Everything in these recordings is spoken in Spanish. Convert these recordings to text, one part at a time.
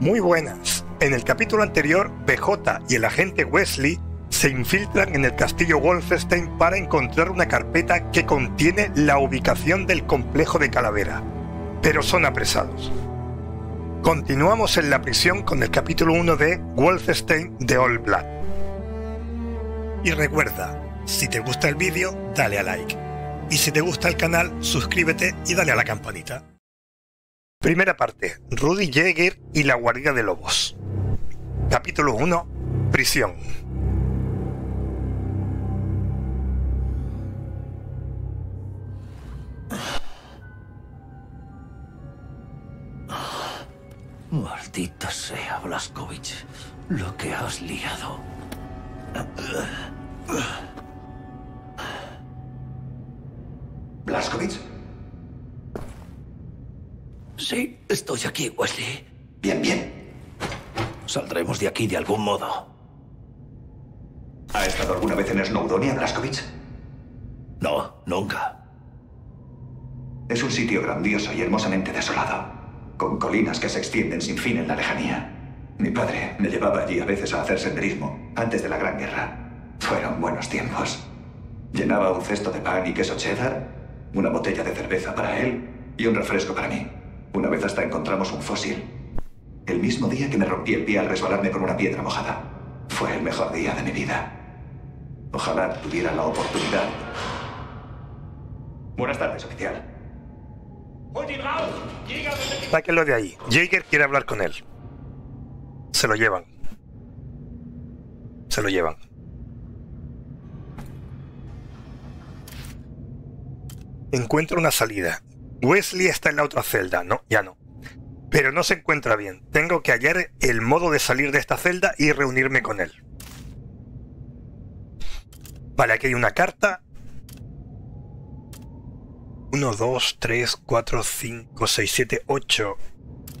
Muy buenas. En el capítulo anterior, PJ y el agente Wesley se infiltran en el castillo Wolfenstein para encontrar una carpeta que contiene la ubicación del complejo de Calavera, pero son apresados. Continuamos en la prisión con el capítulo 1 de Wolfenstein de All Blood. Y recuerda, si te gusta el vídeo, dale a like. Y si te gusta el canal, suscríbete y dale a la campanita. Primera parte, Rudy Jäger y la guarida de lobos. Capítulo 1, prisión. Maldita sea, Blaskovich, lo que has liado. ¿Blaskovich? Sí, estoy aquí, Wesley. Bien, bien. Saldremos de aquí de algún modo. ¿Ha estado alguna vez en Snowdonia, Blaskovich? No, nunca. Es un sitio grandioso y hermosamente desolado, con colinas que se extienden sin fin en la lejanía. Mi padre me llevaba allí a veces a hacer senderismo, antes de la Gran Guerra. Fueron buenos tiempos. Llenaba un cesto de pan y queso cheddar, una botella de cerveza para él y un refresco para mí. Una vez hasta encontramos un fósil. El mismo día que me rompí el pie al resbalarme con una piedra mojada. Fue el mejor día de mi vida. Ojalá tuviera la oportunidad. Buenas tardes, oficial. Sáquenlo de ahí. Jaeger quiere hablar con él. Se lo llevan. Se lo llevan. Encuentra una salida. Wesley está en la otra celda. No, ya no. Pero no se encuentra bien. Tengo que hallar el modo de salir de esta celda y reunirme con él. Vale, aquí hay una carta. 1, 2, 3, 4, 5, 6, 7, 8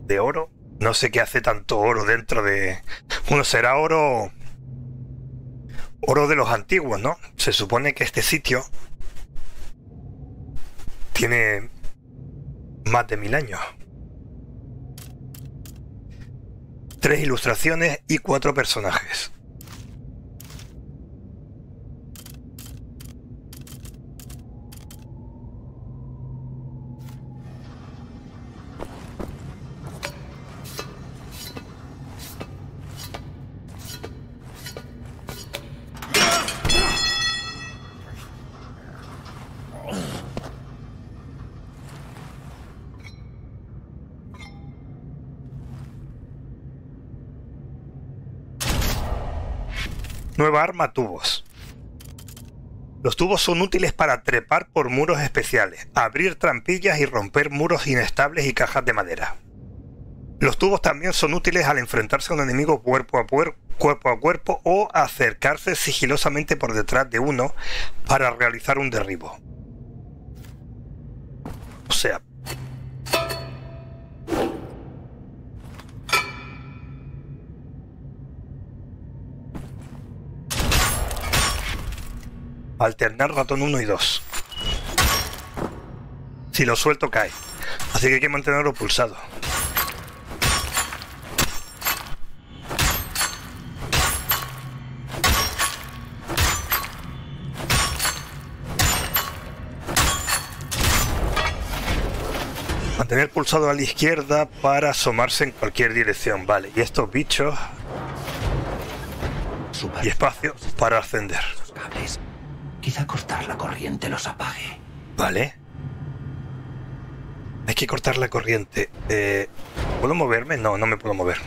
de oro. No sé qué hace tanto oro dentro de... Bueno, será oro... Oro de los antiguos, ¿no? Se supone que este sitio tiene más de mil años. Tres ilustraciones y cuatro personajes. Nueva arma tubos. Los tubos son útiles para trepar por muros especiales, abrir trampillas y romper muros inestables y cajas de madera. Los tubos también son útiles al enfrentarse a un enemigo cuerpo a, cuerpo a cuerpo o acercarse sigilosamente por detrás de uno para realizar un derribo. O sea, alternar ratón 1 y 2. Si lo suelto cae, así que hay que mantenerlo pulsado. Mantener pulsado a la izquierda para asomarse en cualquier dirección, vale. Y estos bichos... Y espacio para ascender. Cables. Quizá cortar la corriente los apague. Vale. Hay que cortar la corriente. Eh, ¿Puedo moverme? No, no me puedo mover.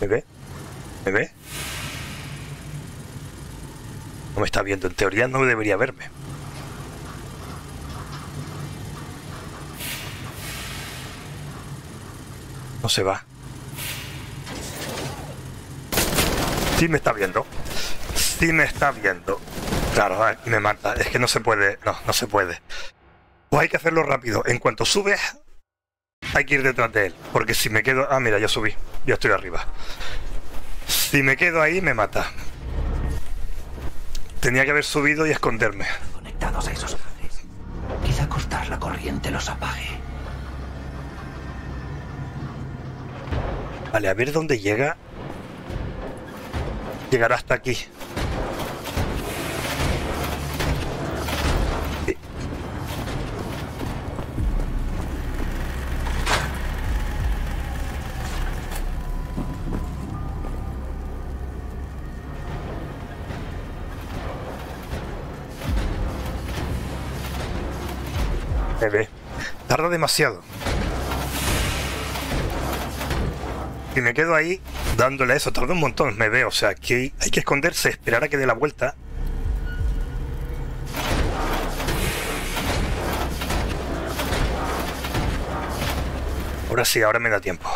¿Me ve? ¿Me ve? No me está viendo. En teoría no debería verme. No se va. Sí me está viendo. Sí me está viendo. Claro, me mata. Es que no se puede. No, no se puede. Pues hay que hacerlo rápido. En cuanto subes, hay que ir detrás de él. Porque si me quedo... Ah, mira, ya subí. Ya estoy arriba. Si me quedo ahí, me mata. Tenía que haber subido y esconderme. Conectados a esos cables. Quizá cortar la corriente los apague. Vale, a ver dónde llega. Llegará hasta aquí. Tarda demasiado. Y me quedo ahí dándole eso. Tarda un montón, me veo. O sea, que hay que esconderse, esperar a que dé la vuelta. Ahora sí, ahora me da tiempo.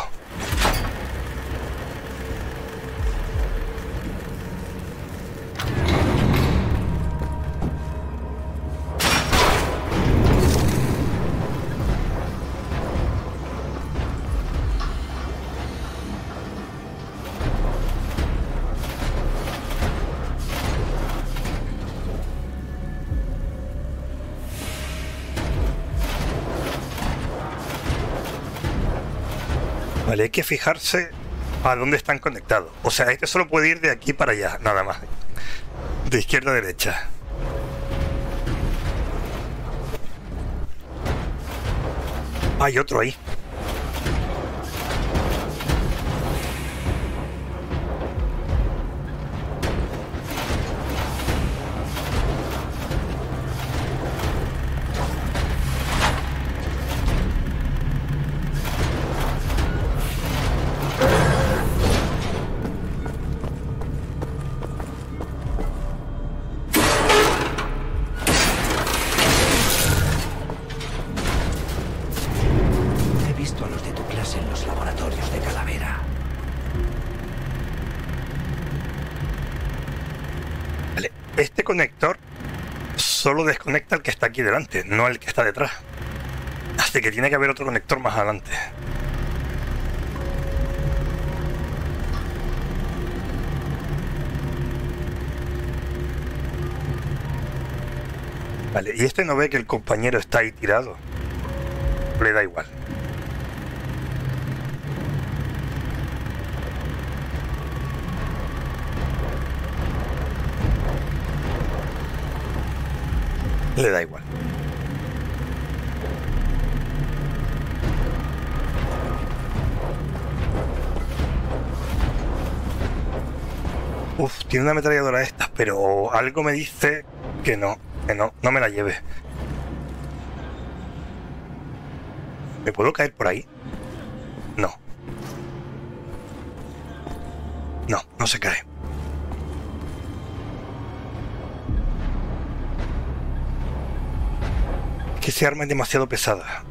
Hay que fijarse a dónde están conectados. O sea, este solo puede ir de aquí para allá, nada más. De izquierda a derecha. Hay otro ahí. Aquí delante, no el que está detrás. Así que tiene que haber otro conector más adelante. Vale, y este no ve que el compañero está ahí tirado. Le da igual. le da igual. Tiene una ametralladora esta, pero algo me dice que no, que no, no me la lleve. ¿Me puedo caer por ahí? No. No, no se cae. que ese arma es demasiado pesada.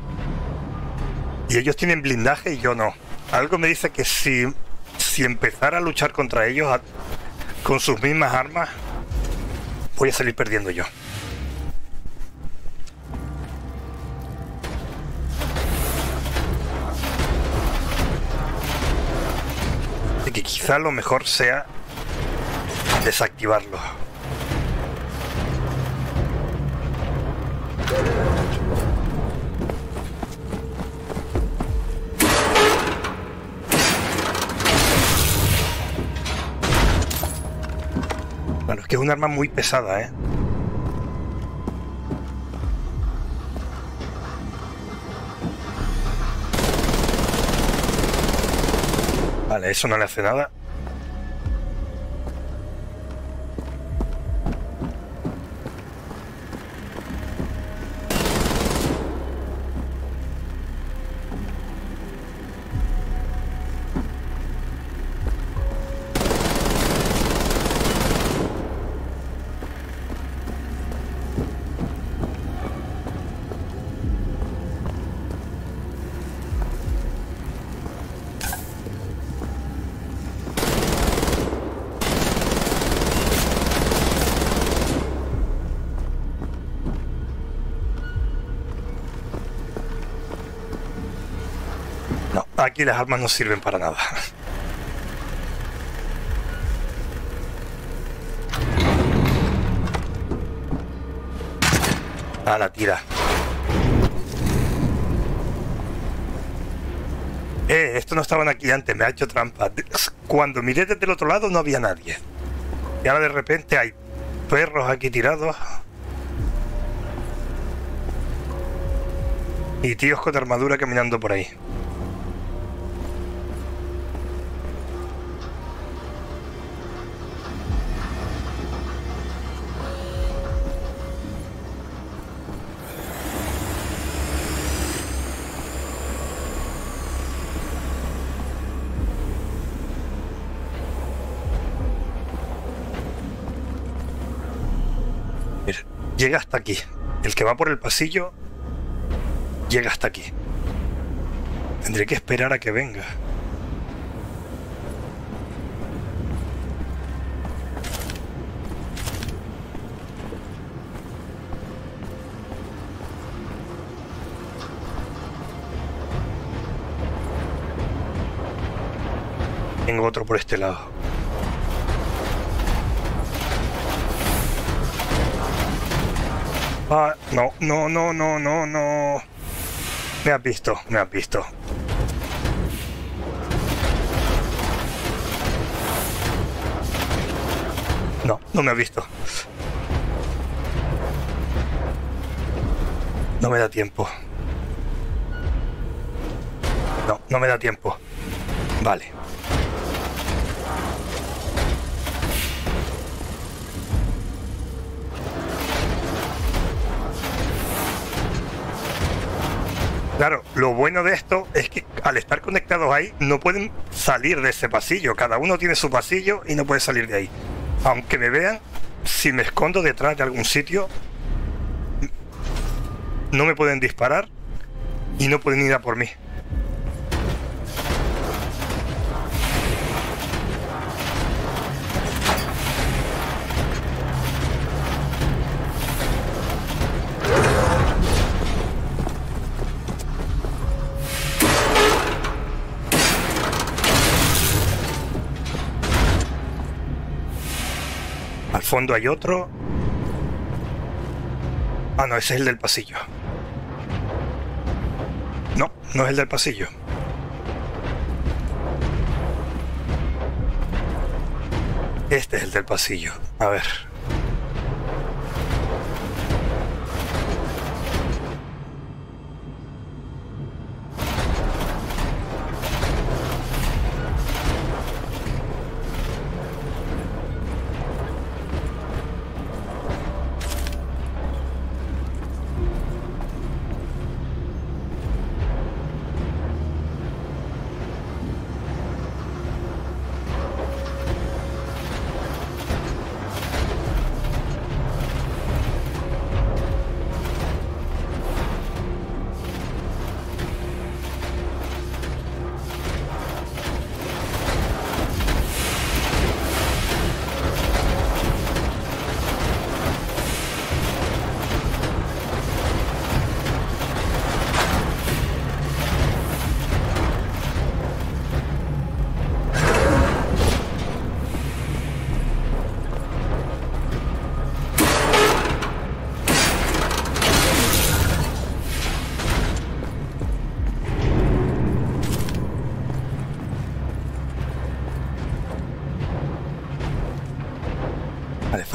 Y ellos tienen blindaje y yo no. Algo me dice que si, si empezara a luchar contra ellos con sus mismas armas, voy a salir perdiendo yo. Y que quizá lo mejor sea desactivarlo. Un arma muy pesada, ¿eh? Vale, eso no le hace nada. Aquí las armas no sirven para nada. A la tira. Eh, estos no estaban aquí antes, me ha hecho trampa. Cuando miré desde el otro lado no había nadie. Y ahora de repente hay perros aquí tirados. Y tíos con armadura caminando por ahí. Llega hasta aquí. El que va por el pasillo llega hasta aquí. Tendré que esperar a que venga. Tengo otro por este lado. Ah, no, no, no, no, no, no. Me has visto, me has visto. No, no me has visto. No me da tiempo. No, no me da tiempo. Vale. Claro, lo bueno de esto es que al estar conectados ahí no pueden salir de ese pasillo. Cada uno tiene su pasillo y no puede salir de ahí. Aunque me vean, si me escondo detrás de algún sitio, no me pueden disparar y no pueden ir a por mí. Fondo hay otro. Ah, no, ese es el del pasillo. No, no es el del pasillo. Este es el del pasillo. A ver.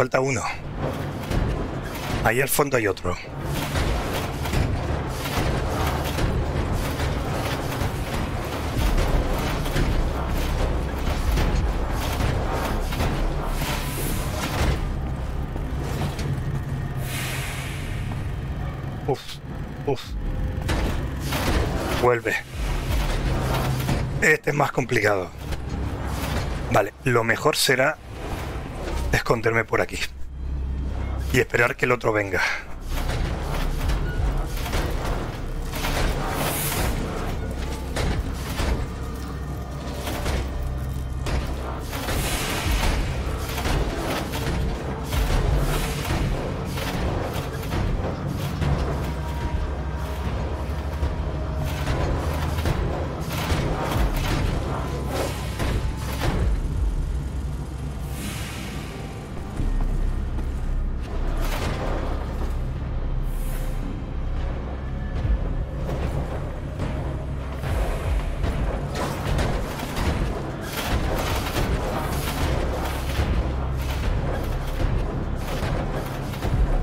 Falta uno. Ahí al fondo hay otro. Uf, uf. Vuelve. Este es más complicado. Vale, lo mejor será esconderme por aquí. Y esperar que el otro venga.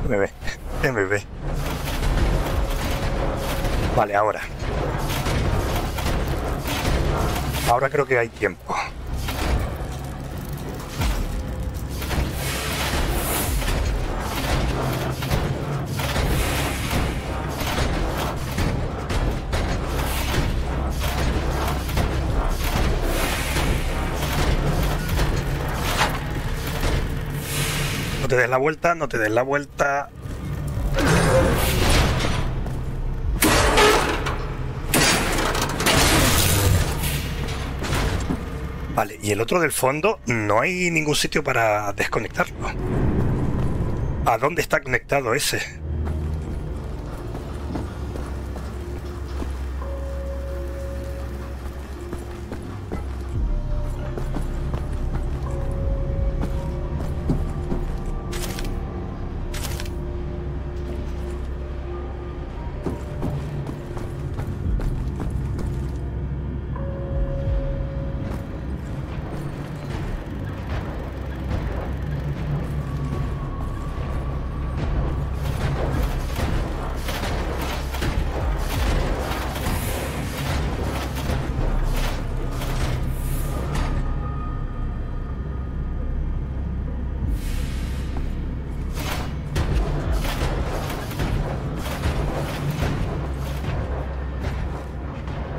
MB. MB. Vale, ahora. Ahora creo que hay tiempo. Te des la vuelta, no te des la vuelta. Vale, y el otro del fondo no hay ningún sitio para desconectarlo. ¿A dónde está conectado ese?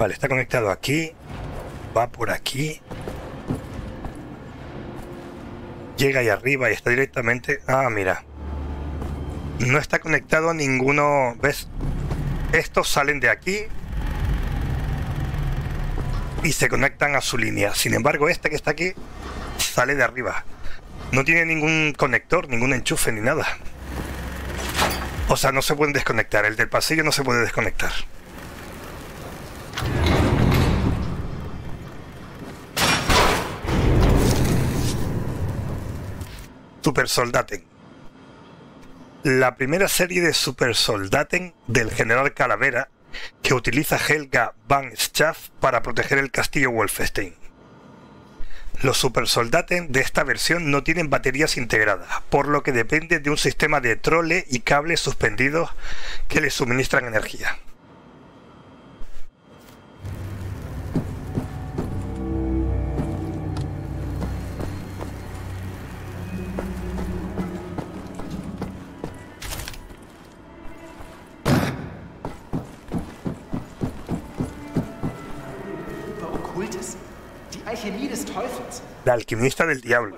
Vale, está conectado aquí. Va por aquí. Llega ahí arriba y está directamente... Ah, mira. No está conectado a ninguno... ¿Ves? Estos salen de aquí. Y se conectan a su línea. Sin embargo, este que está aquí sale de arriba. No tiene ningún conector, ningún enchufe ni nada. O sea, no se pueden desconectar. El del pasillo no se puede desconectar. Super Soldaten. La primera serie de Super Soldaten del general Calavera que utiliza Helga Van Schaff para proteger el castillo Wolfenstein. Los Super Soldaten de esta versión no tienen baterías integradas, por lo que dependen de un sistema de trole y cables suspendidos que les suministran energía. Alquimista del diablo.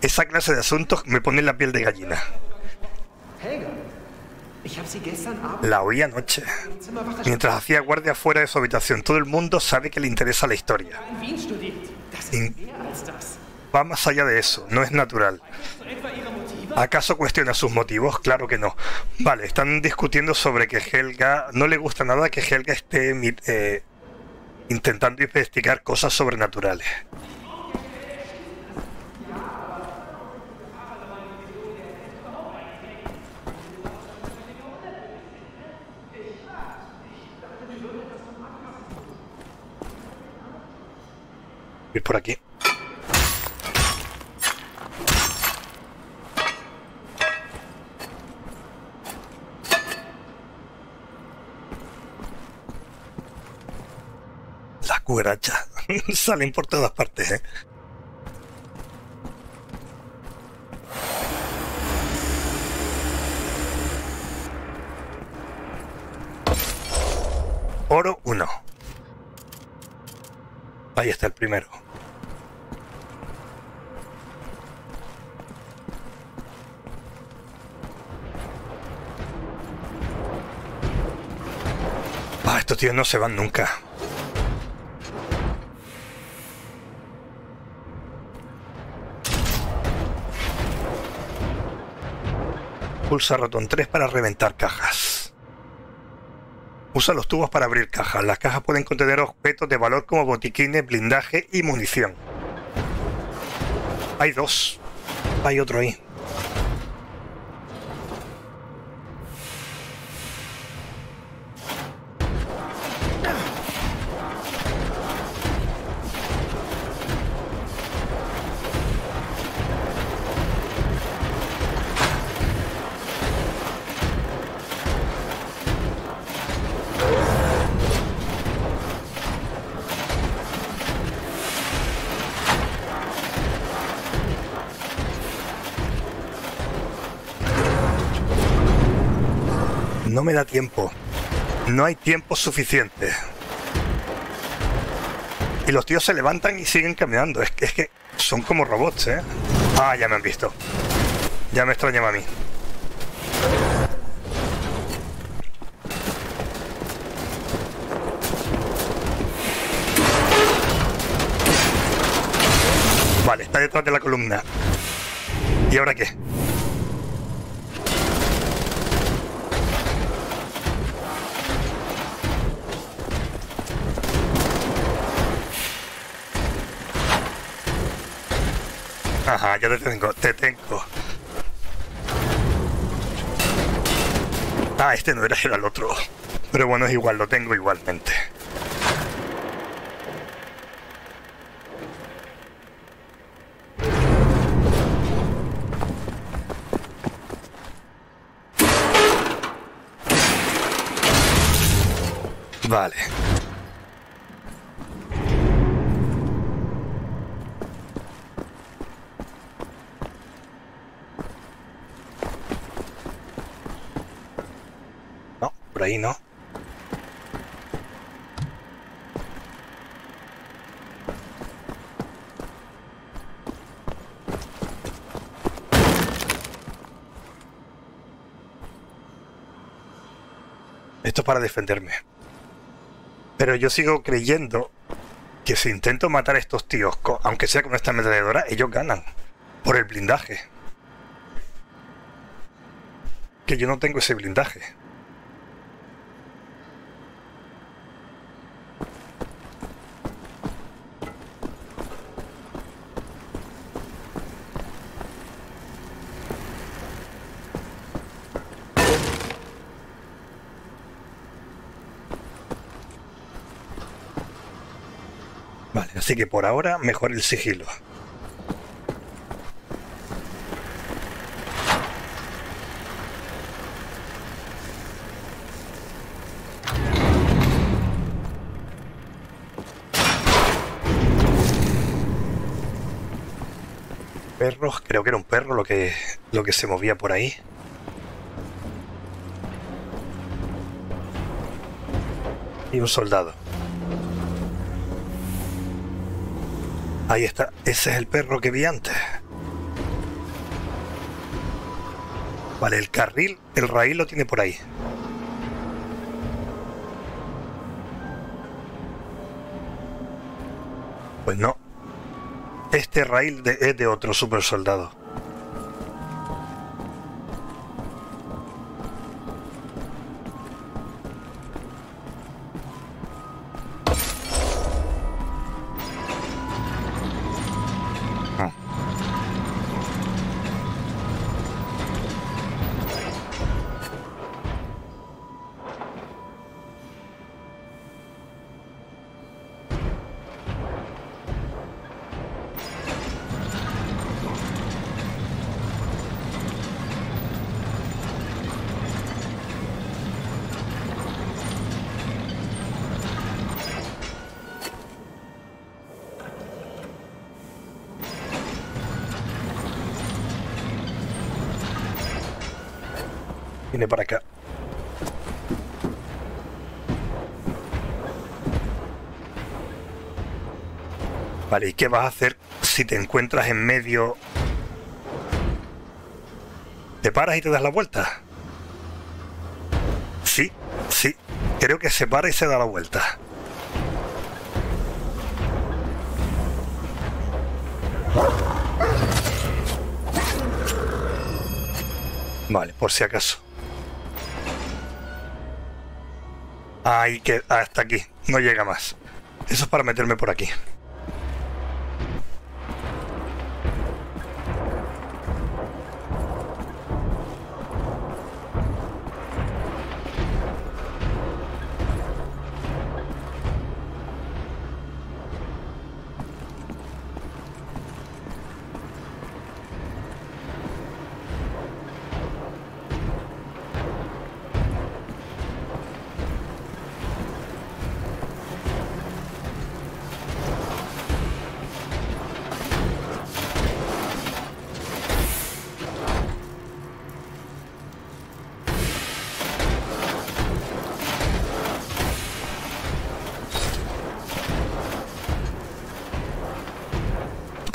Esa clase de asuntos me pone la piel de gallina. La oí anoche, mientras hacía guardia fuera de su habitación. Todo el mundo sabe que le interesa la historia. va más allá de eso, no es natural. ¿Acaso cuestiona sus motivos? Claro que no. Vale, están discutiendo sobre que Helga... No le gusta nada que Helga esté eh, intentando investigar cosas sobrenaturales. Ir por aquí. Las cucarachas salen por todas partes, ¿eh? Oro 1. Ahí está el primero. Ah, estos tíos no se van nunca. Pulsa ratón 3 para reventar cajas. Usa los tubos para abrir cajas. Las cajas pueden contener objetos de valor como botiquines, blindaje y munición. Hay dos. Hay otro ahí. No me da tiempo. No hay tiempo suficiente. Y los tíos se levantan y siguen caminando. Es que, es que son como robots, ¿eh? Ah, ya me han visto. Ya me extrañaba a mí. Vale, está detrás de la columna. ¿Y ahora qué? Ajá, ya te tengo, te tengo. Ah, este no era, era el otro. Pero bueno, es igual, lo tengo igualmente. Vale. Esto es para defenderme. Pero yo sigo creyendo que si intento matar a estos tíos, aunque sea con esta ametralladora, ellos ganan. Por el blindaje. Que yo no tengo ese blindaje. Vale, así que por ahora mejor el sigilo. Perros, creo que era un perro lo que lo que se movía por ahí. Y un soldado. Ahí está, ese es el perro que vi antes. Vale, el carril, el raíl lo tiene por ahí. Pues no. Este raíl es de otro super soldado. ¿Y qué vas a hacer si te encuentras en medio? ¿Te paras y te das la vuelta? Sí, sí. Creo que se para y se da la vuelta. Vale, por si acaso. Ahí que hasta aquí, no llega más. Eso es para meterme por aquí.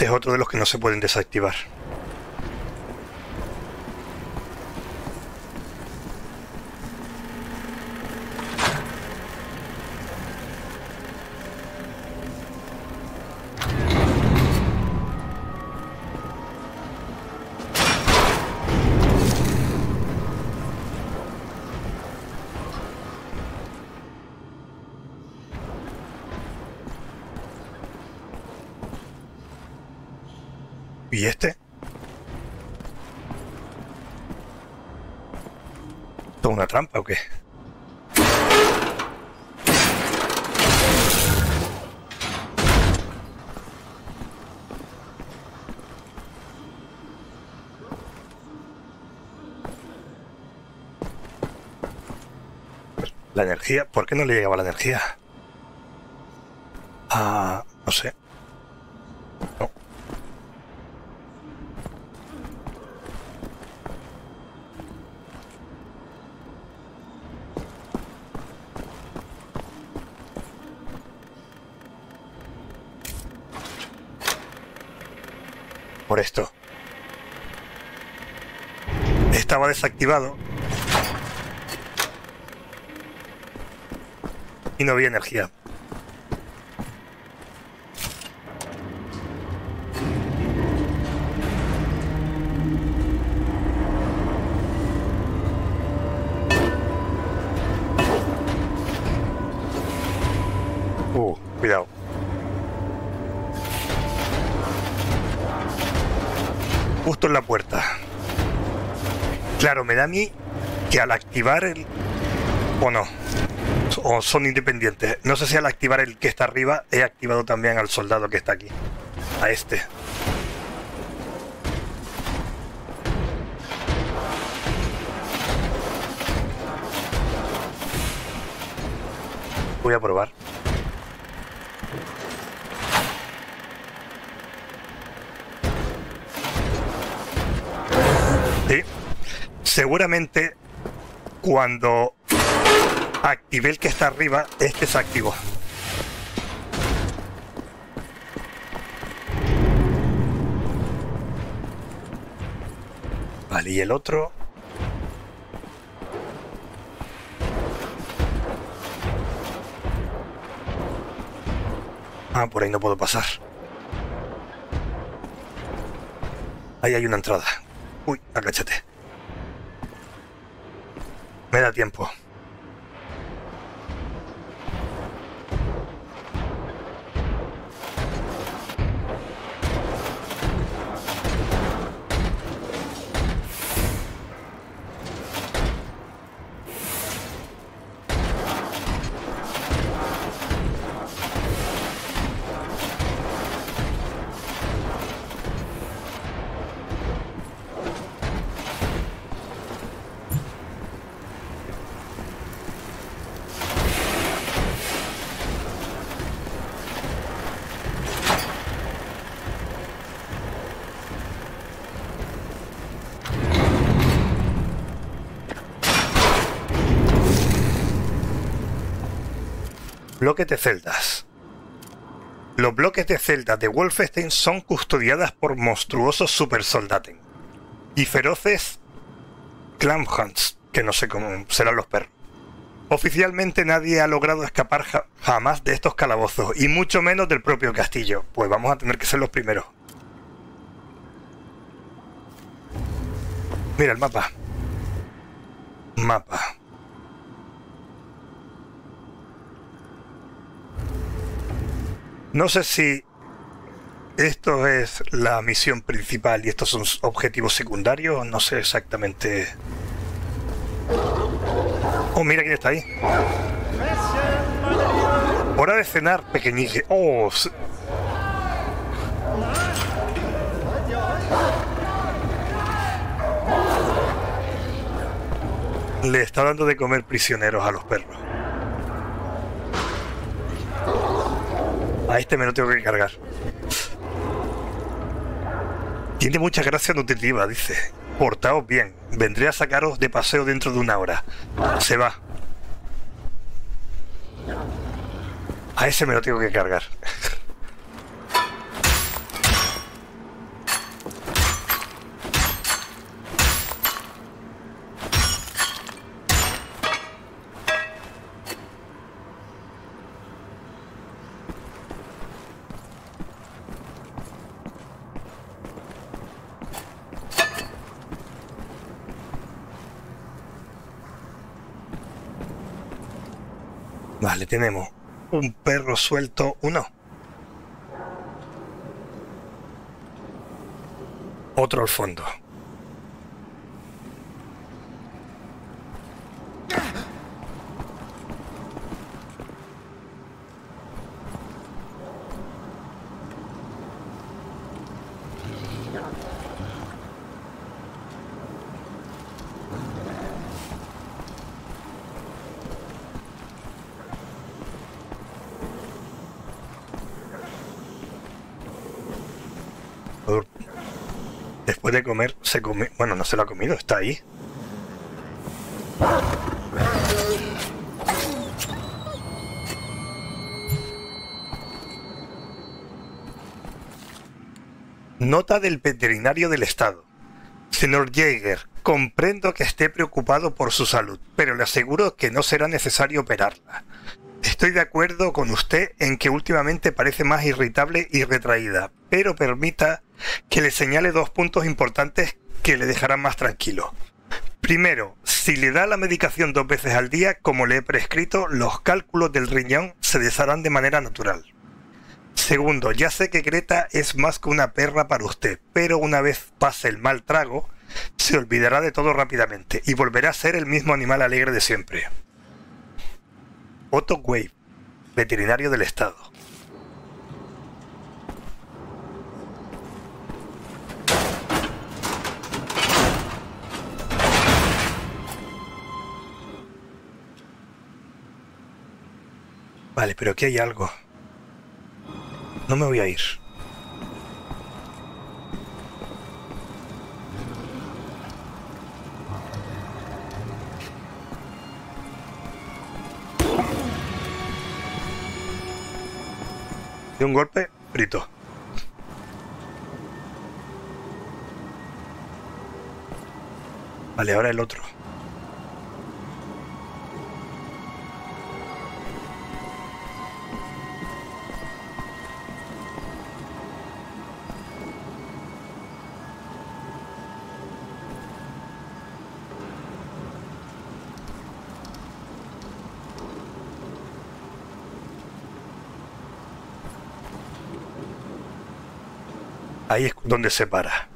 Es otro de los que no se pueden desactivar. ¿Por qué no le llegaba la energía? Ah, no sé. No. Por esto. Estaba desactivado. Y no había energía. Uh, cuidado. Justo en la puerta. Claro, me da a mí que al activar el... O no. O son independientes. No sé si al activar el que está arriba he activado también al soldado que está aquí. A este. Voy a probar. Sí. Seguramente cuando activé el que está arriba, este se activó. Vale, y el otro... Ah, por ahí no puedo pasar. Ahí hay una entrada. Uy, agáchate. Me da tiempo. Bloques de celdas. Los bloques de celdas de Wolfenstein son custodiadas por monstruosos supersoldaten y feroces clamhunts, que no sé cómo serán los perros. Oficialmente nadie ha logrado escapar ja- jamás de estos calabozos, y mucho menos del propio castillo. Pues vamos a tener que ser los primeros. Mira el mapa. Mapa. No sé si esto es la misión principal y estos son objetivos secundarios. No sé exactamente. Oh, mira quién está ahí. Hora de cenar, pequeñije. Oh, le está dando de comer prisioneros a los perros. A este me lo tengo que cargar. Tiene mucha gracia nutritiva, dice. Portaos bien. Vendré a sacaros de paseo dentro de una hora. Se va. A ese me lo tengo que cargar. tenemos un perro suelto, uno. Otro al fondo. Después de comer, se. Bueno, no se lo ha comido, está ahí. Nota del veterinario del Estado. Señor Jaeger, comprendo que esté preocupado por su salud, pero le aseguro que no será necesario operarla. Estoy de acuerdo con usted en que últimamente parece más irritable y retraída, pero permita que le señale dos puntos importantes que le dejarán más tranquilo. Primero, si le da la medicación dos veces al día, como le he prescrito, los cálculos del riñón se desharán de manera natural. Segundo, ya sé que Greta es más que una perra para usted, pero una vez pase el mal trago, se olvidará de todo rápidamente y volverá a ser el mismo animal alegre de siempre. Otto Wave, veterinario del Estado. Vale, pero aquí hay algo. No me voy a ir. De un golpe, frito. Vale, ahora el otro. Ahí es donde se para.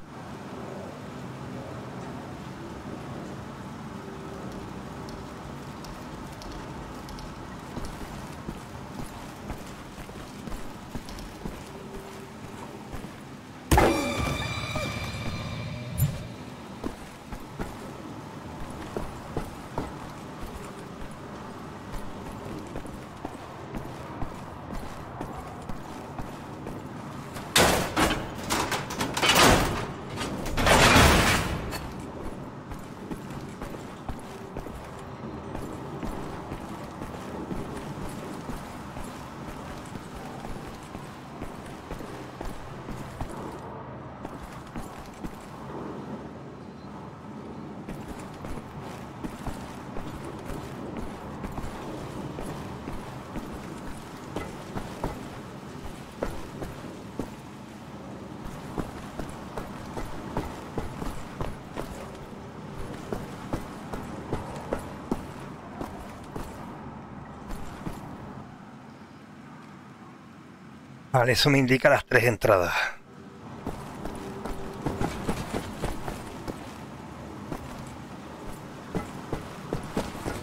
Vale, eso me indica las tres entradas.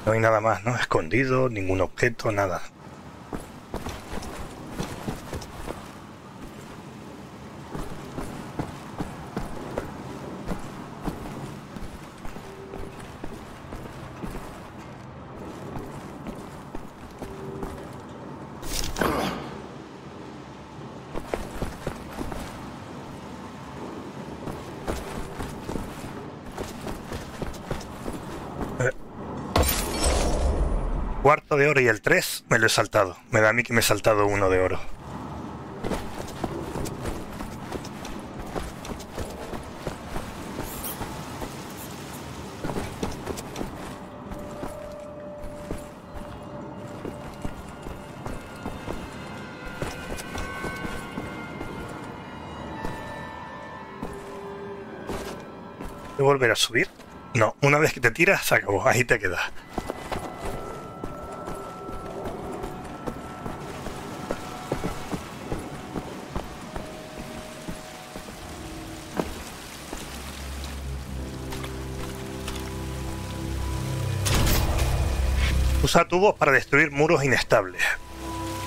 No hay nada más, ¿no? Escondido, ningún objeto, nada. Cuarto de oro y el 3 me lo he saltado. Me da a mí que me he saltado uno de oro. ¿De volver a subir? No, una vez que te tiras, se acabó. Ahí te quedas. Usa tubos para destruir muros inestables.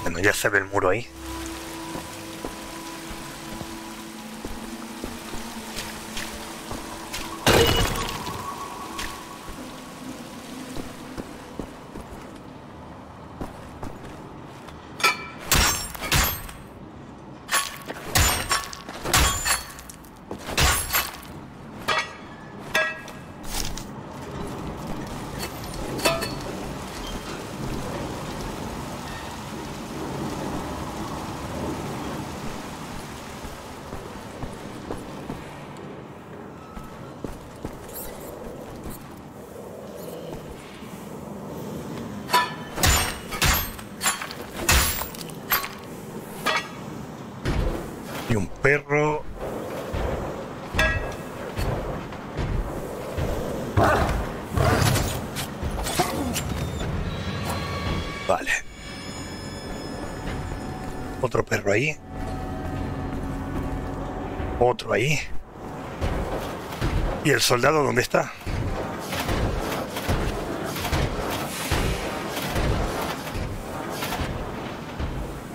Bueno, ya se ve el muro ahí. Ahí. ¿Y el soldado dónde está?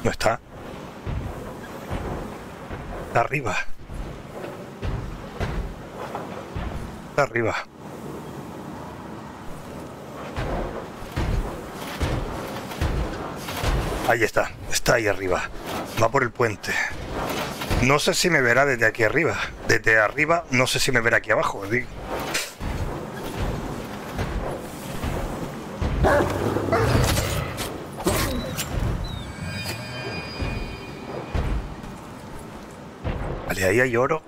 No está. Está arriba. Está arriba. Ahí está, está ahí arriba. Va por el puente. No sé si me verá desde aquí arriba. Desde arriba no sé si me verá aquí abajo. digo. Vale, ahí hay oro.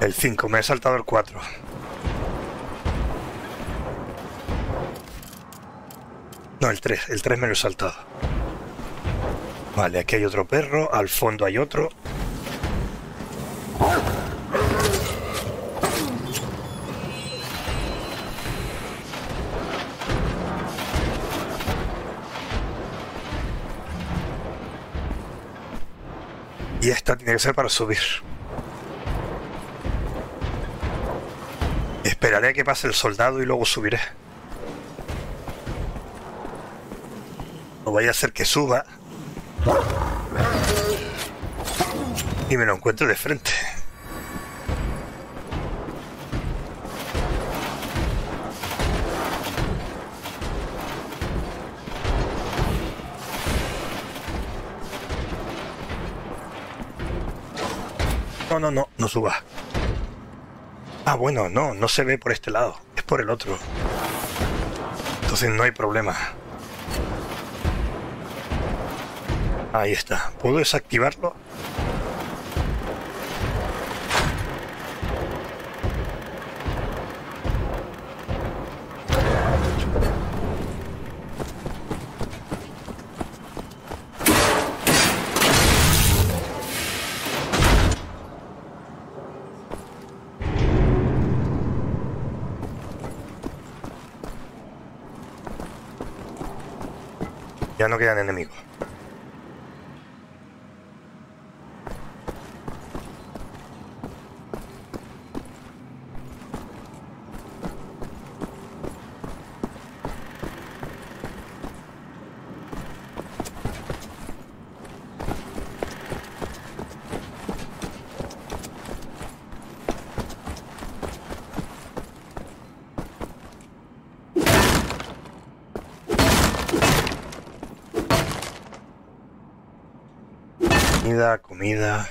El 5, me he saltado el 4. No, el 3, el 3 me lo he saltado. Vale, aquí hay otro perro, al fondo hay otro. Y esta tiene que ser para subir. Esperaré a que pase el soldado y luego subiré. No vaya a ser que suba. Y me lo encuentro de frente. No, no, no, no suba. Ah, bueno, no, no se ve por este lado, es por el otro. Entonces no hay problema. Ahí está. ¿Puedo desactivarlo? Ya no quedan enemigos. Comida, comida.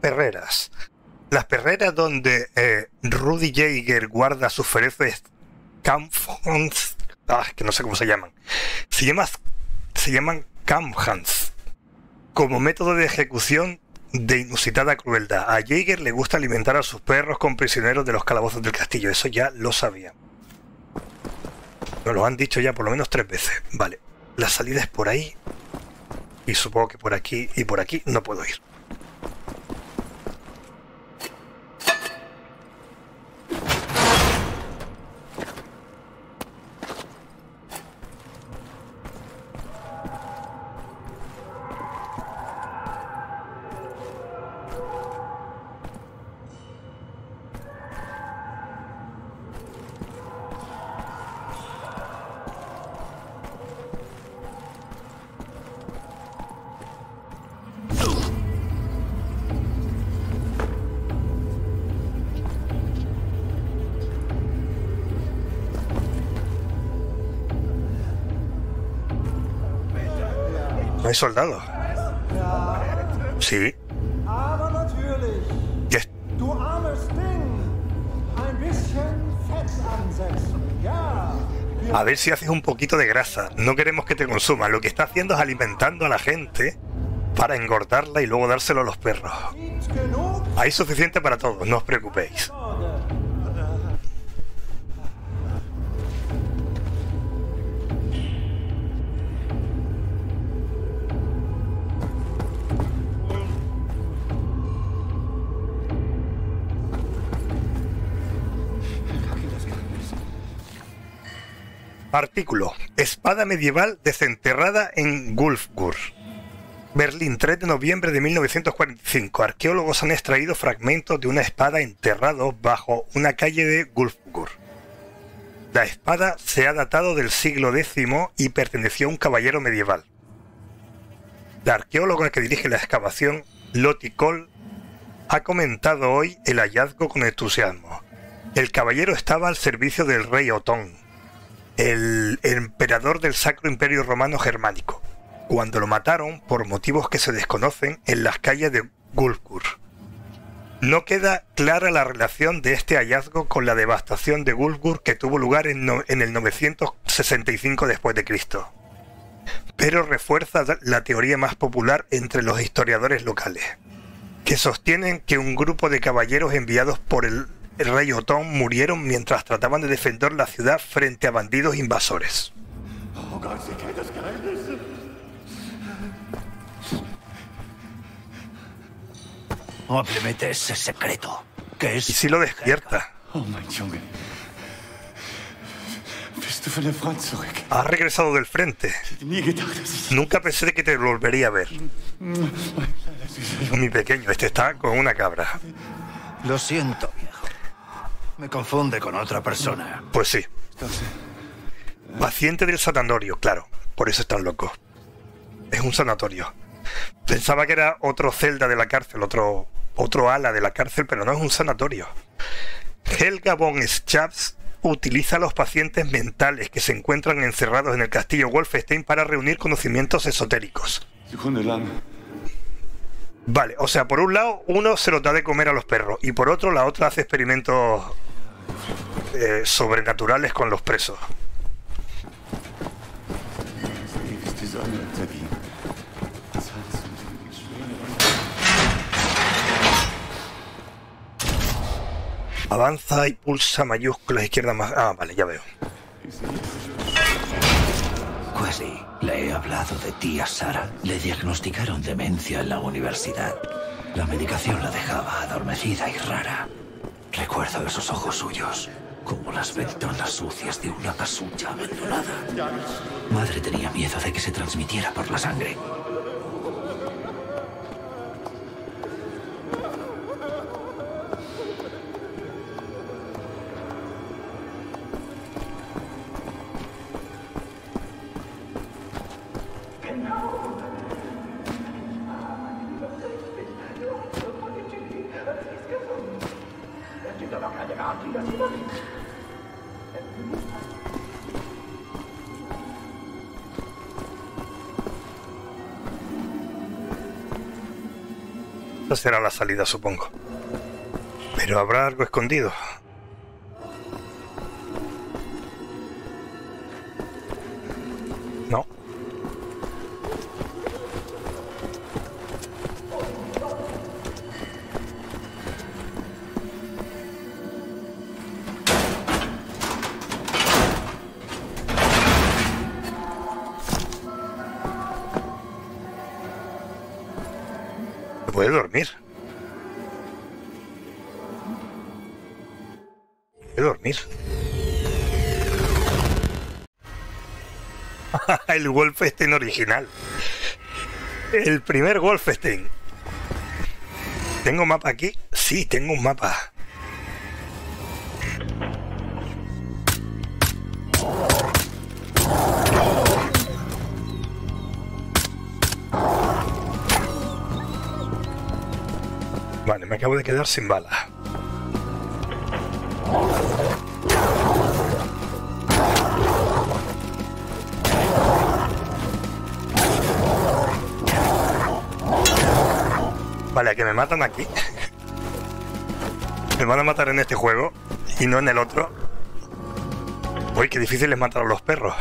Perreras. Las perreras donde eh, Rudy Jaeger guarda sus feroces campfons. Ah, que no sé cómo se llaman. Se, llama, se llaman camphans. Como método de ejecución de inusitada crueldad. A Jaeger le gusta alimentar a sus perros con prisioneros de los calabozos del castillo. Eso ya lo sabía. Nos lo han dicho ya por lo menos tres veces. Vale, la salida es por ahí. Y supongo que por aquí y por aquí no puedo ir. Ja. Wir A ver si haces un poquito de grasa. No queremos que te consuma. Lo que está haciendo es alimentando a la gente para engordarla y luego dárselo a los perros. Hay suficiente para todos, no os preocupéis. Artículo. Espada medieval desenterrada en Gulfgur. Berlín, 3 de noviembre de 1945. Arqueólogos han extraído fragmentos de una espada enterrado bajo una calle de Gulfgur. La espada se ha datado del siglo X y perteneció a un caballero medieval. La arqueóloga que dirige la excavación, Lottie Cole, ha comentado hoy el hallazgo con entusiasmo. El caballero estaba al servicio del rey Otón, el emperador del Sacro Imperio Romano Germánico, cuando lo mataron por motivos que se desconocen en las calles de Gulfgur. No queda clara la relación de este hallazgo con la devastación de Gulfgur que tuvo lugar en, en el 965 después de Cristo, pero refuerza la teoría más popular entre los historiadores locales, que sostienen que un grupo de caballeros enviados por el el rey Otón murieron mientras trataban de defender la ciudad frente a bandidos invasores. Ese secreto. ¿Qué Y es? si lo despierta. Oh? Has regresado del frente. Nunca pensé que te volvería a ver. Mi pequeño, este está con una cabra. Lo siento, viejo. Me confunde con otra persona. Pues sí. Paciente del sanatorio, claro. Por eso es tan loco. Es un sanatorio. Pensaba que era otro celda de la cárcel, otro, otro ala de la cárcel, pero no es un sanatorio. Helga von Schaps utiliza a los pacientes mentales que se encuentran encerrados en el castillo Wolfenstein para reunir conocimientos esotéricos. Vale, o sea, por un lado, uno se los da de comer a los perros y por otro, la otra hace experimentos eh, sobrenaturales con los presos. Avanza y pulsa mayúscula izquierda más. Ah, vale, ya veo. Wesley, le he hablado de ti a Sara. Le diagnosticaron demencia en la universidad. La medicación la dejaba adormecida y rara. Recuerdo esos ojos suyos, como las ventanas sucias de una casucha abandonada. Madre tenía miedo de que se transmitiera por la sangre. Esa será la salida, supongo. Pero habrá algo escondido. El Wolfenstein original. El primer Wolfenstein. ¿Tengo mapa aquí? Sí, tengo un mapa. Vale, me acabo de quedar sin bala. Vale, que me matan aquí. me van a matar en este juego y no en el otro. Uy, qué difícil es matar a los perros.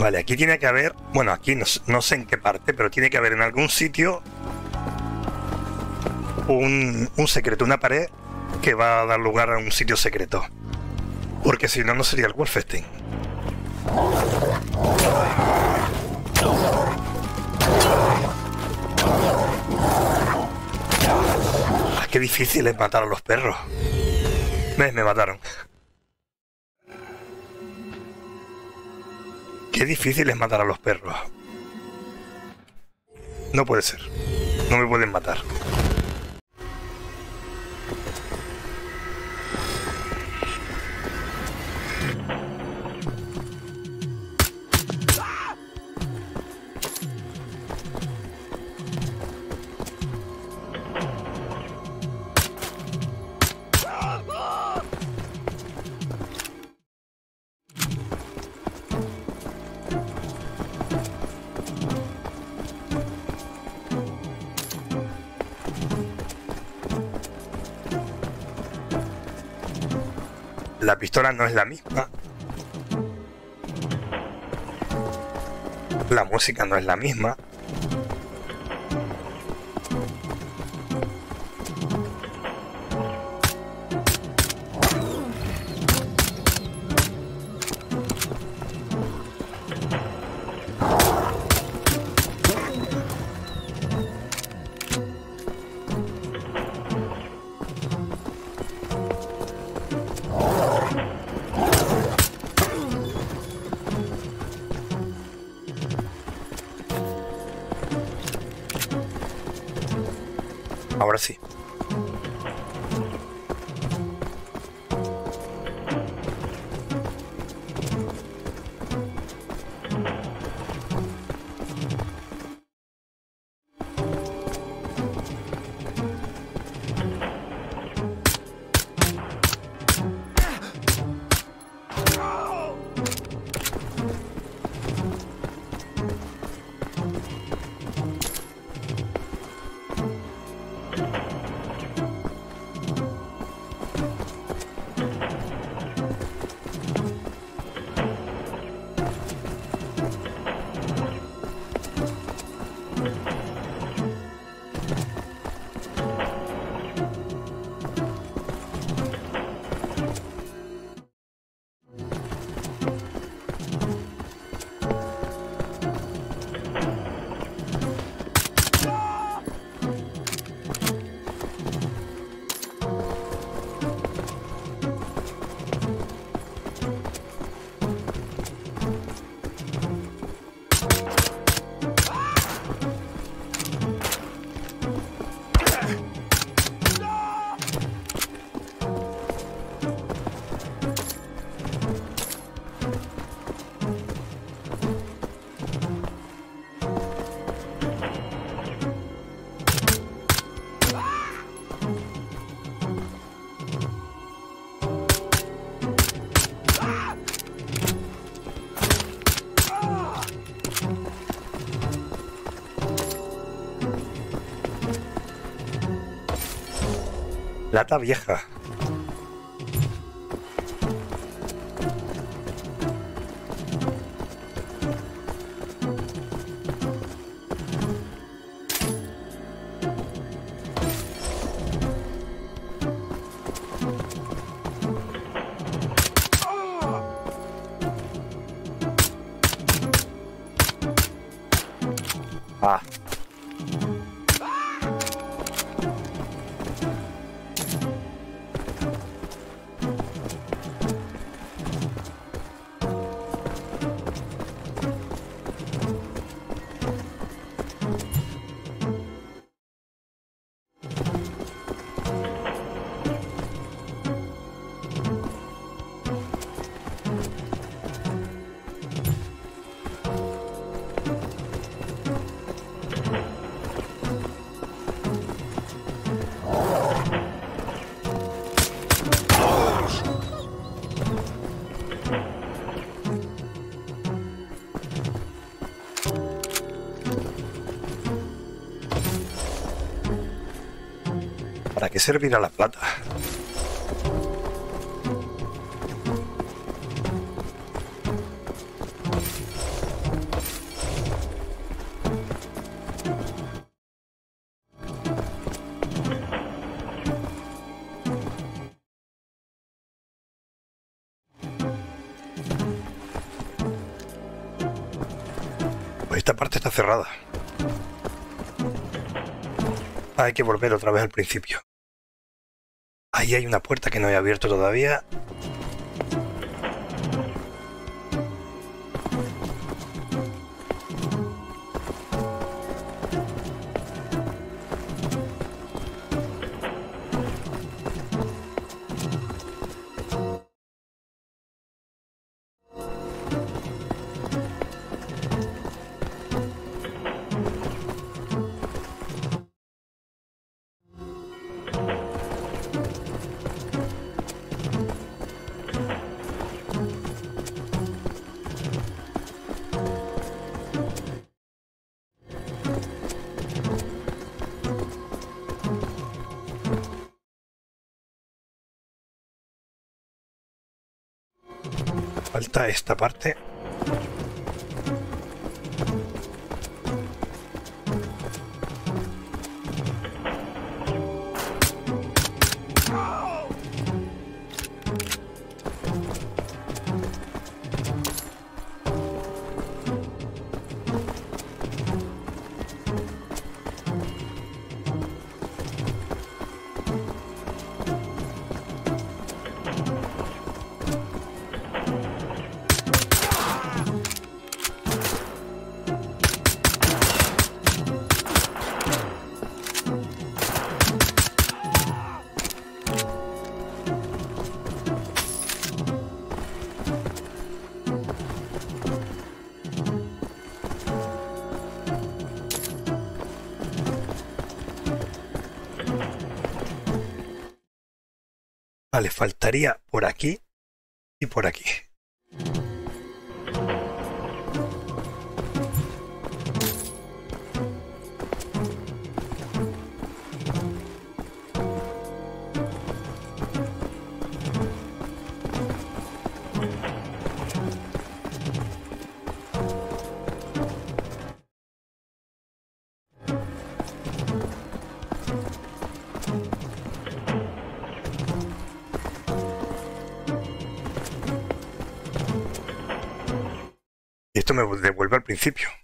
Vale, aquí tiene que haber, bueno, aquí no sé en qué parte, pero tiene que haber en algún sitio un, un secreto, una pared que va a dar lugar a un sitio secreto. Porque si no, no sería el Wolfenstein. Ah, qué difícil es matar a los perros. ¿Ves? Me mataron. Qué difícil es matar a los perros. No puede ser. No me pueden matar. La pistola no es la misma. La música no es la misma. Lata vieja. Servirá la plata? Esta parte está cerrada. Hay que volver otra vez al principio. Ahí hay una puerta que no he abierto todavía. Falta esta parte. Faltaría por aquí y por aquí. Principio.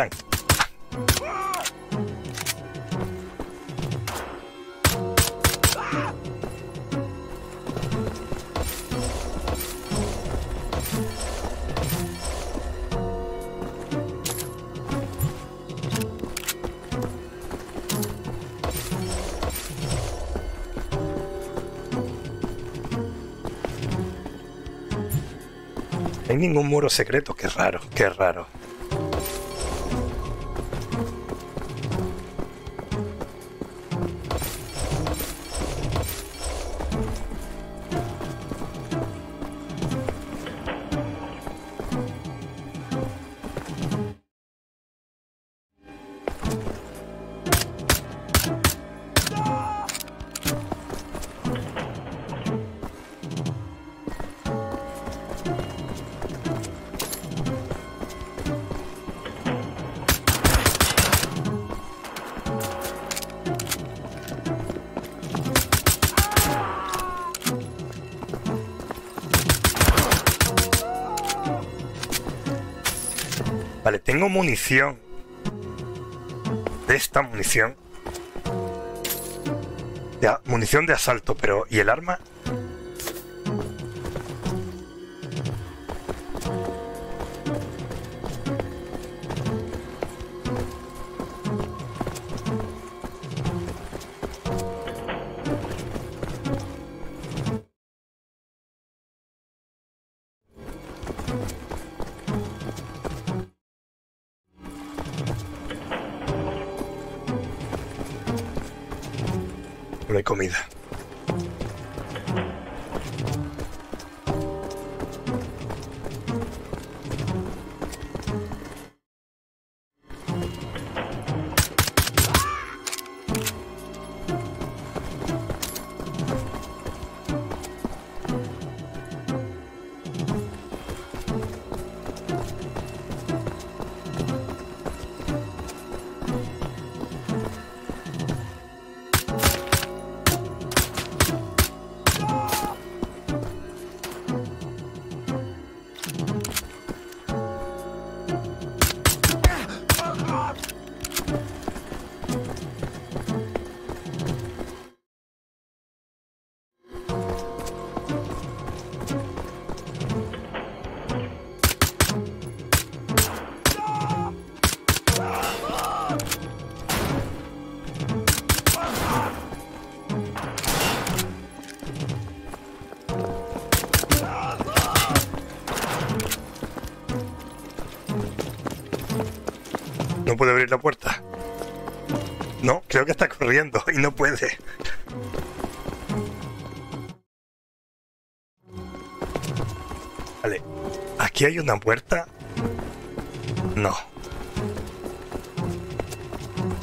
No hay ningún muro secreto, qué raro, qué raro. Munición. De esta munición. Ya, munición de asalto, pero ¿y el arma? Creo que está corriendo y no puede. Vale, aquí hay una puerta. No.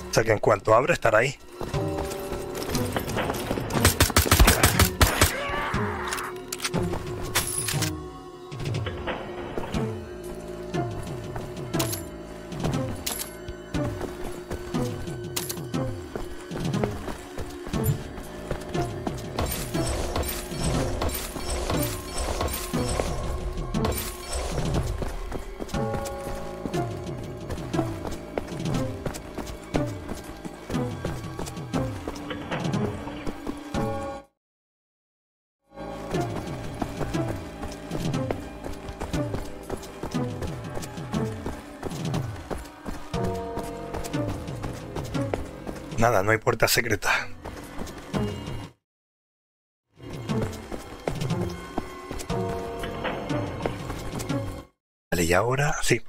O sea que en cuanto abra estará ahí. No hay puerta secreta. Vale, y ahora sí,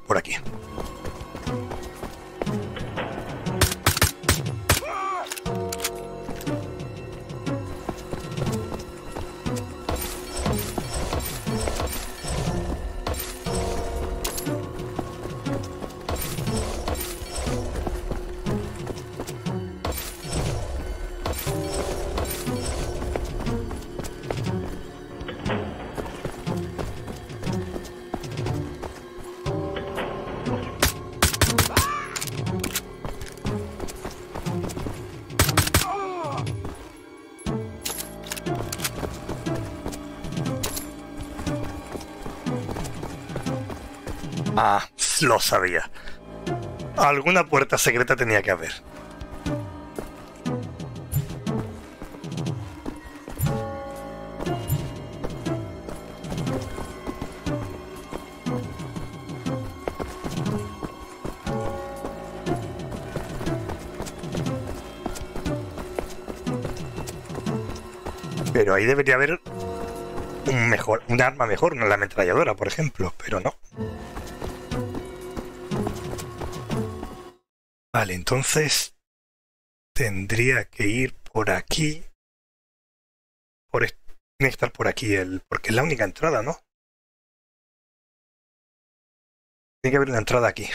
Ah, lo sabía. Alguna puerta secreta tenía que haber. Pero ahí debería haber un mejor, un arma mejor, una la ametralladora, por ejemplo, pero no. Vale, entonces tendría que ir por aquí. Por tiene que estar por aquí el. Porque es la única entrada, ¿no? Tiene que haber una entrada aquí.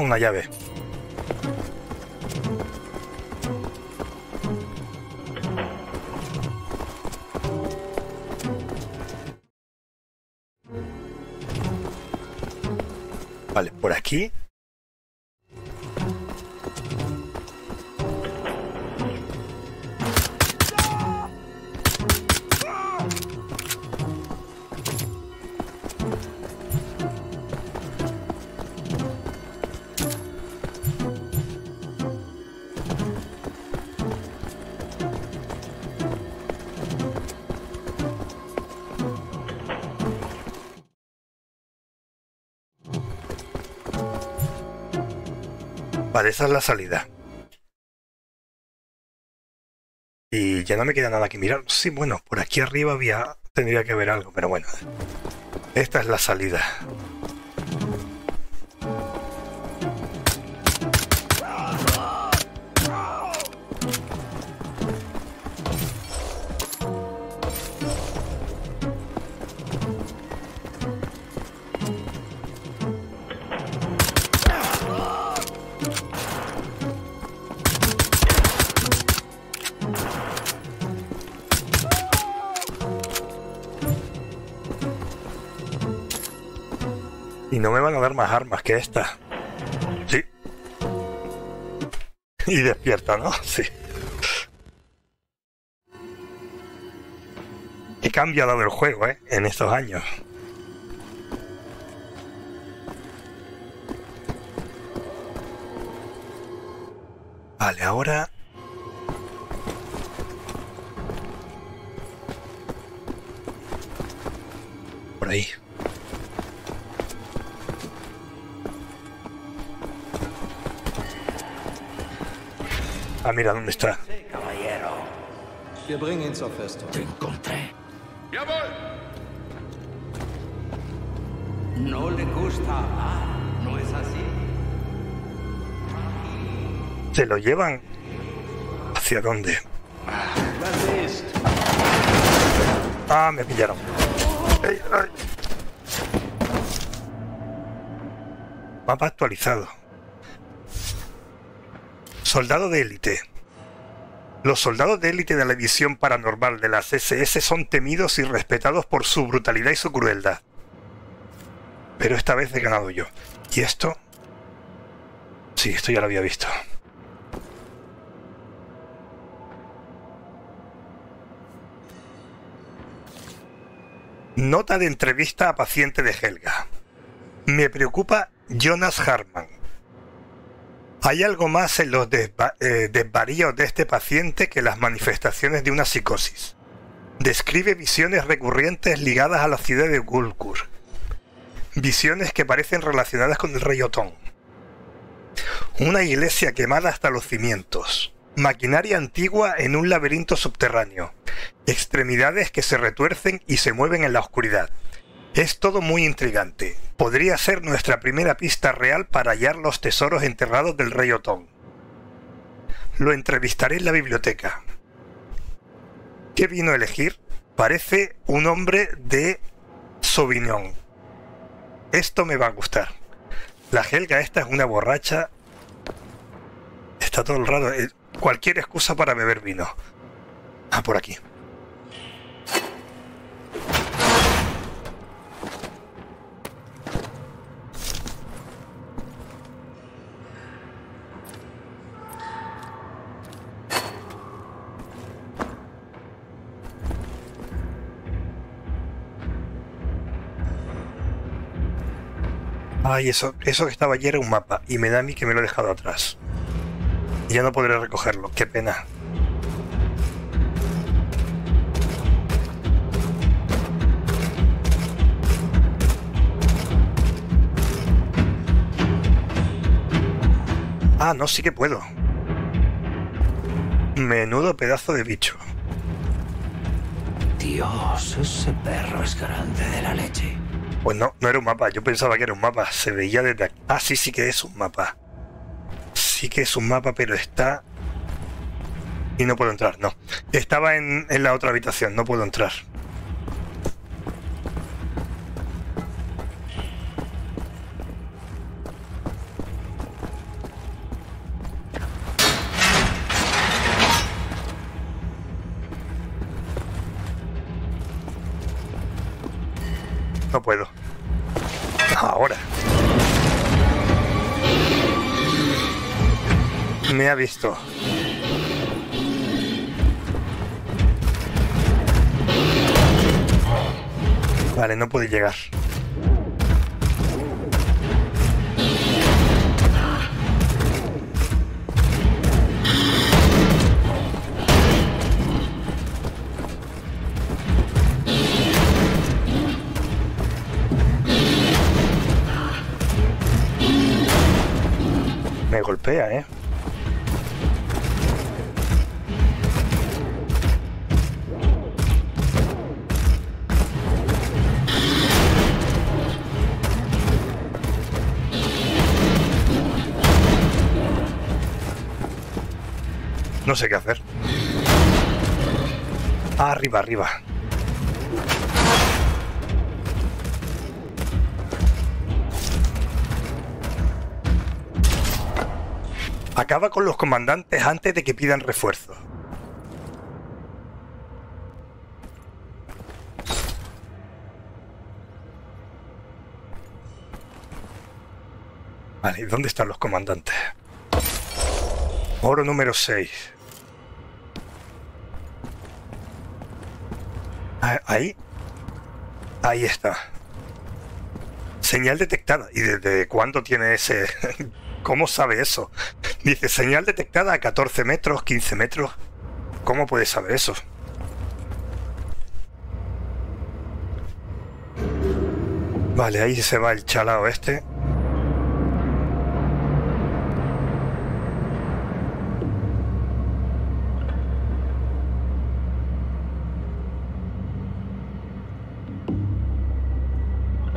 Una llave. Vale, por aquí. Esa es la salida. Y ya no me queda nada que mirar. Sí, bueno, por aquí arriba había... Tendría que haber algo, pero bueno. Esta es la salida. Más armas que esta. Sí. Y despierta, ¿no? Sí. He cambiado el juego, ¿eh? En estos años. Vale, ahora... Ah, mira dónde está. Caballero, te encontré. No le gusta hablar, ¿no es así? ¿Se lo llevan? ¿Hacia dónde? Ah, me pillaron. Ay, ay. Mapa actualizado. Soldado de élite. Los soldados de élite de la división paranormal de las SS son temidos y respetados por su brutalidad y su crueldad. Pero esta vez he ganado yo. ¿Y esto? Sí, esto ya lo había visto. Nota de entrevista a paciente de Helga. Me preocupa Jonas Hartmann. Hay algo más en los eh, desvaríos de este paciente que las manifestaciones de una psicosis. Describe visiones recurrentes ligadas a la ciudad de Gulkur. Visiones que parecen relacionadas con el rey Otón. Una iglesia quemada hasta los cimientos. Maquinaria antigua en un laberinto subterráneo. Extremidades que se retuercen y se mueven en la oscuridad. Es todo muy intrigante. Podría ser nuestra primera pista real para hallar los tesoros enterrados del rey Otón. Lo entrevistaré en la biblioteca. ¿Qué vino a elegir? Parece un hombre de Sauvignon. Esto me va a gustar. La Helga esta es una borracha. Está todo el rato. eh, Cualquier excusa para beber vino. Ah, por aquí. Ay, eso, eso que estaba ayer era un mapa y me da a mí que me lo he dejado atrás. Ya no podré recogerlo, qué pena. Ah, no, sí que puedo. Menudo pedazo de bicho. Dios, ese perro es grande de la leche. Pues no, no era un mapa. Yo pensaba que era un mapa. Se veía desde aquí. Ah, sí, sí que es un mapa. Sí que es un mapa, pero está... Y no puedo entrar, no. Estaba en, en la otra habitación, no puedo entrar. Puedo. Ahora. Me ha visto. Vale, no puede llegar. No sé qué hacer. Ah, arriba, arriba. Acaba con los comandantes antes de que pidan refuerzo. Vale, ¿y dónde están los comandantes? Oro número 6. Ahí. Ahí está. Señal detectada. ¿Y desde cuándo tiene ese...? ¿Cómo sabe eso? Dice, señal detectada a 14 metros, 15 metros. ¿Cómo puede saber eso? Vale, ahí se va el chalao este.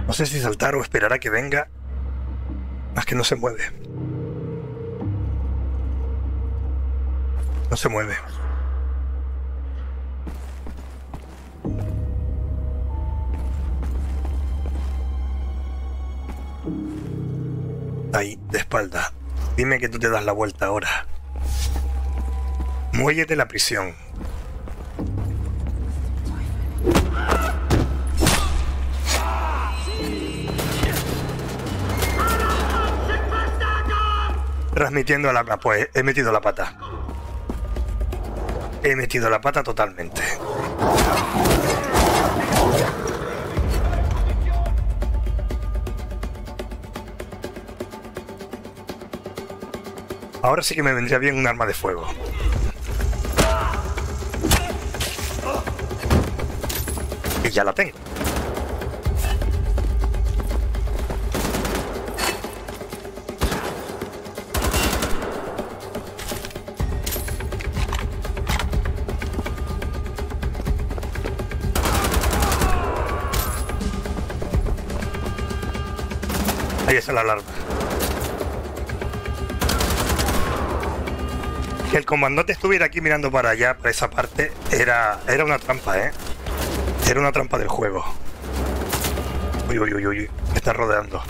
No sé si saltar o esperar a que venga. Más que no se mueve. No se mueve. Ahí, de espalda. Dime que tú te das la vuelta ahora. Muelle de la prisión. Transmitiendo la... Pues he metido la pata. He metido la pata totalmente. Ahora sí que me vendría bien un arma de fuego. Y ya la tengo. La alarma. Que el comandante estuviera aquí mirando para allá, para esa parte, era, era una trampa, ¿eh? Era una trampa del juego. Uy, uy, uy, uy, me está rodeando.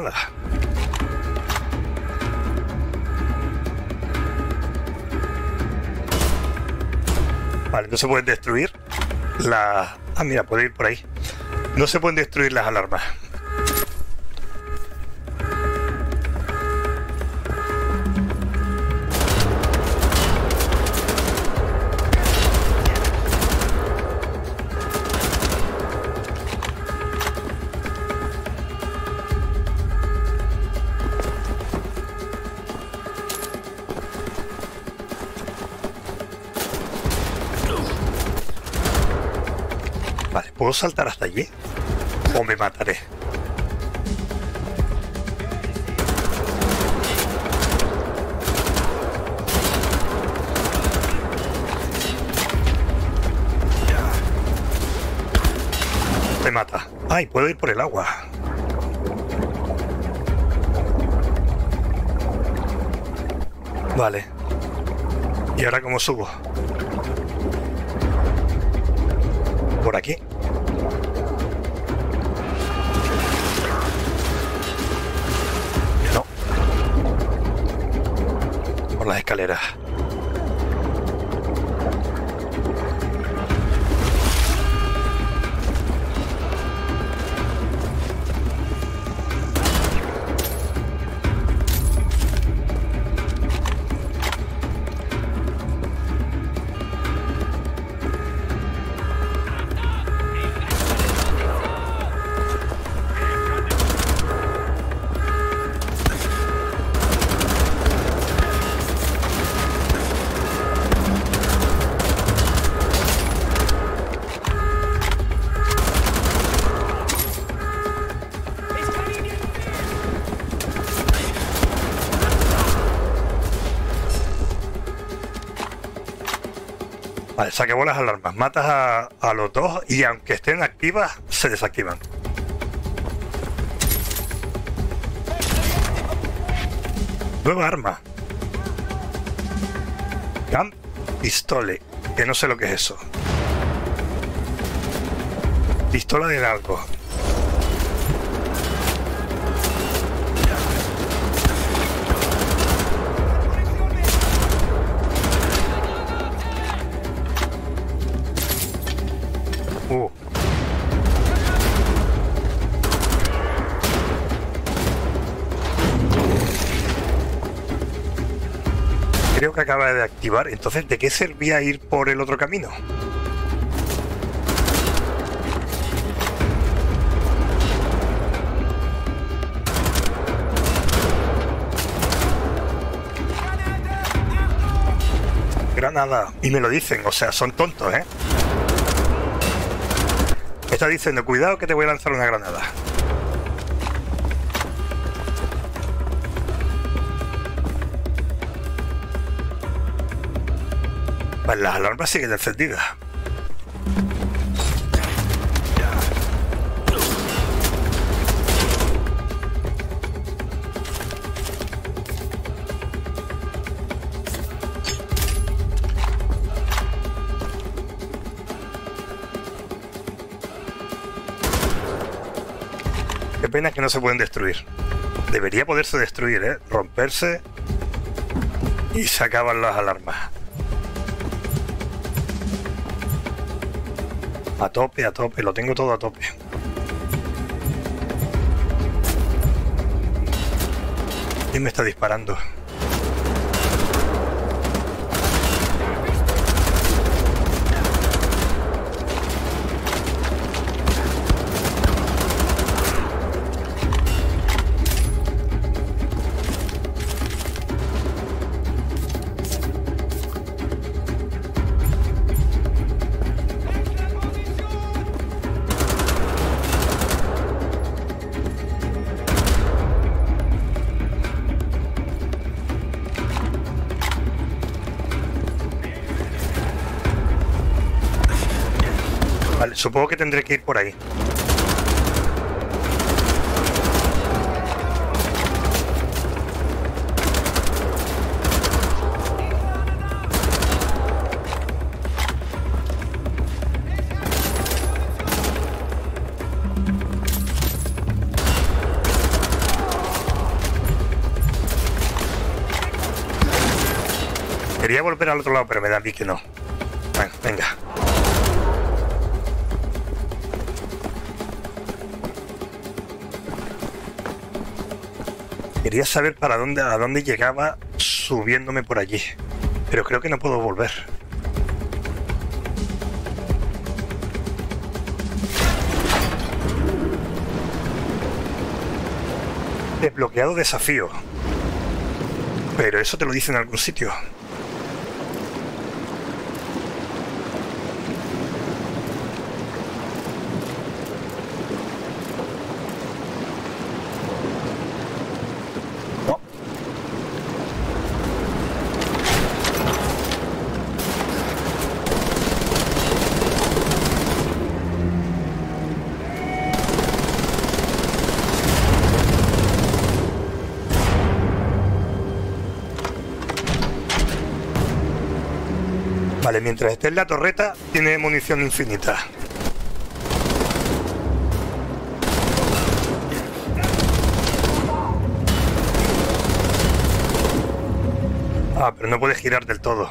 Granada. Vale, no se pueden destruir las... Ah, mira, puede ir por ahí. No se pueden destruir las alarmas. Vale, ¿puedo saltar hasta allí? ¿O me mataré? Me mata. Ay, puedo ir por el agua. Vale. ¿Y ahora cómo subo? Por aquí. Por las saquemos las alarmas. Matas a, a los dos y aunque estén activas, se desactivan. Nueva arma. Camp Pistole. Que no sé lo que es eso. Pistola de algo. De activar. Entonces, ¿de qué servía ir por el otro camino? Granada. Y me lo dicen, o sea, son tontos, ¿eh? Me está diciendo, cuidado que te voy a lanzar una granada. Vale, las alarmas siguen encendidas. Qué pena que no se pueden destruir. Debería poderse destruir, ¿eh? Romperse y se acaban las alarmas. A tope, a tope, lo tengo todo a tope. ¿Quién me está disparando? Supongo que tendré que ir por ahí. Quería volver al otro lado, pero me da a mí que no. Quería saber para dónde, a dónde llegaba subiéndome por allí. Pero creo que no puedo volver. Desbloqueado desafío. Pero eso te lo dice en algún sitio. Vale, mientras esté en la torreta, tiene munición infinita. Ah, pero no puede girar del todo.